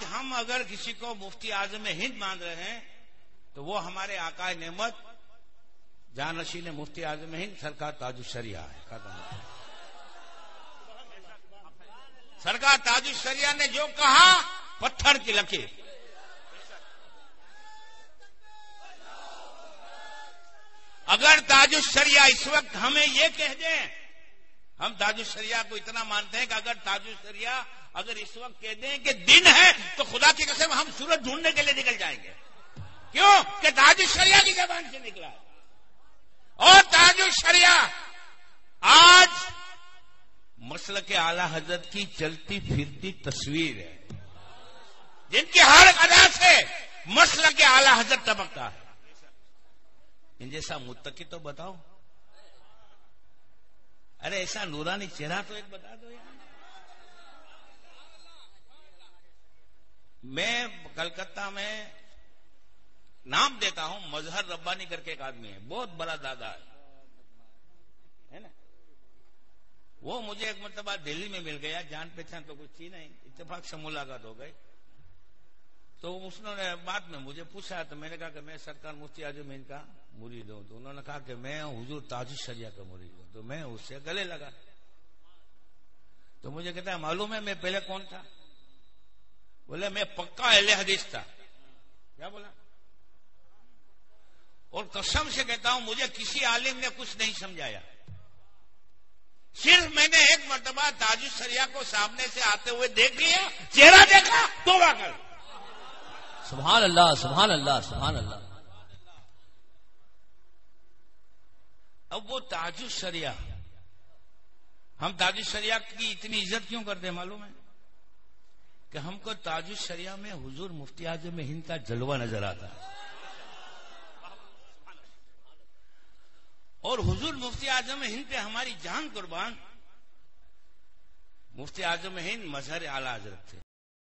आज हम अगर किसी को मुफ्ती आज़म हिंद मान रहे हैं तो वो हमारे आकाय नेमत जानशी ने मुफ्ती आज़म हिंद, सरकार ताजुशरिया है, खत्म सरकार ताजुशरिया ने जो कहा, पत्थर की लकीर। अगर ताजुशरिया इस वक्त हमें ये कह दे हम ताजुशरिया को इतना मानते हैं कि अगर ताजुशरिया अगर इस वक्त कह दें कि दिन है तो खुदा की कसम हम सूरज ढूँढने के लिए निकल जाएँगे। क्यों? कि ताजुशरिया की जबान से निकला है। और ताजुशरिया आज मसल के आला हज़रत की चलती फिरती तस्वीर है। जिनकी हर अदा से मसल के आला हज़रत तबकता है। इन जैसा मुत्तकी तो बताओ अरे ऐसा नूरानी चेहरा तो एक बता दो यार। मैं कलकत्ता में नाम देता हूँ, मजहर रब्बानी करके एक आदमी है। बहुत बड़ा दादा है। है ना? वो मुझे एक मरतबा दिल्ली में मिल गया, जान पहचान तो कुछ थी नहीं। इतफाक से मुलाकात हो गई तो उसने बाद में मुझे पूछा तो मैंने कहा कि मैं सरकार मुफ्ती आज़म इनका मुरीद हूँ। तो उन्होंने कहा कि मैं हुजूर ताजी शरिया का मुरीद हूँ। तो मैं उससे गले लगा। तो मुझे कहता है, मालूम है मैं पहले कौन था? बोले, मैं पक्का अहले हदीस था। क्या बोला? और कसम से कहता हूँ, मुझे किसी आलिम ने कुछ नहीं समझाया। सिर्फ़ मैंने एक मरतबा ताजु सरिया को सामने से आते हुए देख लिया, चेहरा देखा तो कर सुबहान अल्लाह सुबहान अल्लाह सुबहान अल्लाह अब वो ताजु सरिया हम ताजु सरिया की इतनी इज़्ज़त क्यों करते हैं मालूम है? कि हमको ताजु सरिया में हुजूर मुफ्ती आज़म हिंद का जलवा नज़र आता है। और हुजूर मुफ्ती आज़म हिंद पे हमारी जान कुर्बान। मुफ्ती आज़म हिंद मजहर आला हज़रत थे।